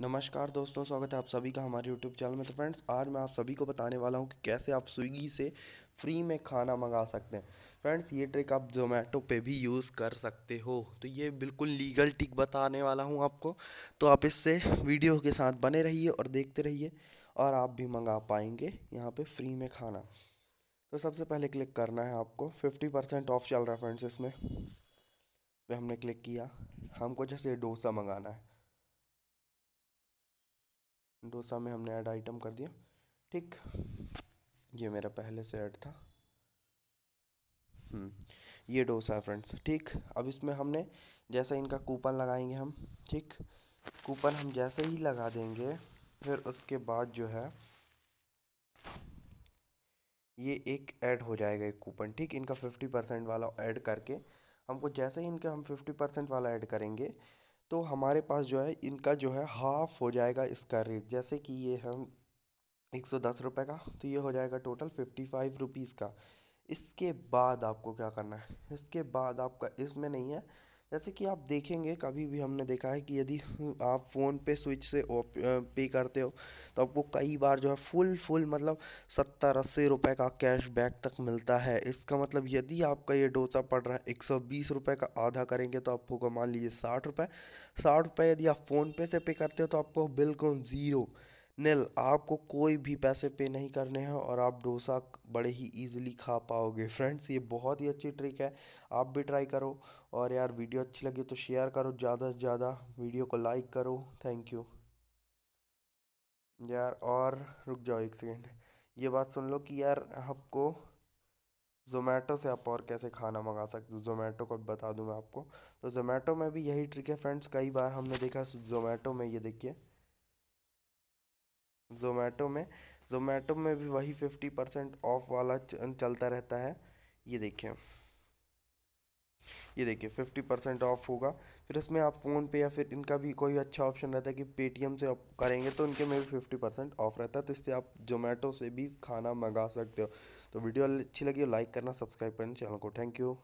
नमस्कार दोस्तों, स्वागत है आप सभी का हमारे यूट्यूब चैनल में। तो फ्रेंड्स आज मैं आप सभी को बताने वाला हूँ कि कैसे आप स्विगी से फ्री में खाना मंगा सकते हैं। फ्रेंड्स ये ट्रिक आप जोमेटो पे भी यूज़ कर सकते हो। तो ये बिल्कुल लीगल टिक बताने वाला हूँ आपको। तो आप इससे वीडियो के साथ बने रहिए और देखते रहिए और आप भी मंगा पाएँगे यहाँ पर फ्री में खाना। तो सबसे पहले क्लिक करना है आपको। फिफ्टी परसेंट ऑफ़ चल रहा है फ्रेंड्स इसमें। पे हमने क्लिक किया। हमको जैसे डोसा मंगाना है। डोसा में हमने ऐड आइटम कर दिया। ठीक ये मेरा पहले से ऐड था। हम्म, ये डोसा है फ्रेंड्स ठीक अब इसमें हमने जैसा इनका कूपन लगाएँगे हम ठीक? कूपन हम जैसे ही लगा देंगे फिर उसके बाद जो है ये एक ऐड हो जाएगा एक कूपन ठीक इनका फिफ्टी परसेंट वाला ऐड करके हमको जैसे ही इनका हम फिफ्टी परसेंट वाला ऐड करेंगे तो हमारे पास जो है, इनका जो है हाफ़ हो जाएगा इसका रेट जैसे कि ये हम एक सौ दस रुपये का तो ये हो जाएगा टोटल फिफ्टी फाइव रुपीज़ का। इसके बाद आपको क्या करना है? इसके बाद आपका, इसमें नहीं है जैसे कि आप देखेंगे, कभी भी हमने देखा है कि यदि आप फ़ोन पे स्विच से पे करते हो तो आपको कई बार जो है फुल फुल मतलब सत्तर अस्सी रुपये का कैश बैक तक मिलता है। इसका मतलब यदि आपका ये डोसा पड़ रहा है एक सौ बीस रुपये का आधा करेंगे तो आपको मान लीजिए साठ रुपये साठ रुपये यदि आप फ़ोन पे से पे करते हो तो आपको बिल्कुल ज़ीरो। नील, आपको कोई भी पैसे पे नहीं करने हैं और आप डोसा बड़े ही इजीली खा पाओगे। फ्रेंड्स ये बहुत ही अच्छी ट्रिक है। आप भी ट्राई करो और यार वीडियो अच्छी लगी तो शेयर करो, ज़्यादा से ज़्यादा वीडियो को लाइक करो। थैंक यू यार और रुक जाओ एक सेकेंड ये बात सुन लो कि यार आपको ज़ोमैटो से आप और कैसे खाना मंगा सकते हो? जोमेटो को बता दूँ मैं आपको। तो ज़ोमैटो में भी यही ट्रिक है फ्रेंड्स कई बार हमने देखा जोमेटो में ये देखिए। ज़ोमैटो में। ज़ोमैटो में भी वही फिफ्टी परसेंट ऑफ़ वाला चलता रहता है। ये देखिए। ये देखिए फिफ्टी परसेंट ऑफ़ होगा। फिर इसमें आप फ़ोन पे या फिर इनका भी कोई अच्छा ऑप्शन रहता है कि पेटीएम से आप करेंगे तो इनके में भी फिफ्टी परसेंट ऑफ़ रहता है। तो इससे आप जोमेटो से भी खाना मंगा सकते हो। तो वीडियो अच्छी लगी हो लाइक करना सब्सक्राइब करना चैनल को। Thank you